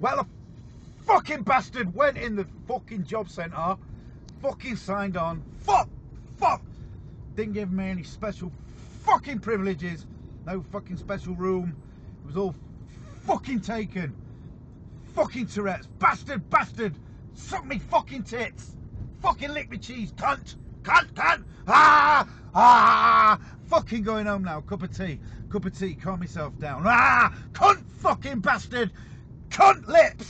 Well, a fucking bastard went in the fucking job centre, fucking signed on. Fuck, fuck. Didn't give me any special fucking privileges. No fucking special room. It was all fucking taken. Fucking Tourette's. Bastard, bastard. Suck me fucking tits. Fucking lick me cheese. Cunt, cunt, cunt. Ah, ah. Fucking going home now. Cup of tea. Cup of tea. Calm myself down. Ah, cunt fucking bastard. Cunt lips.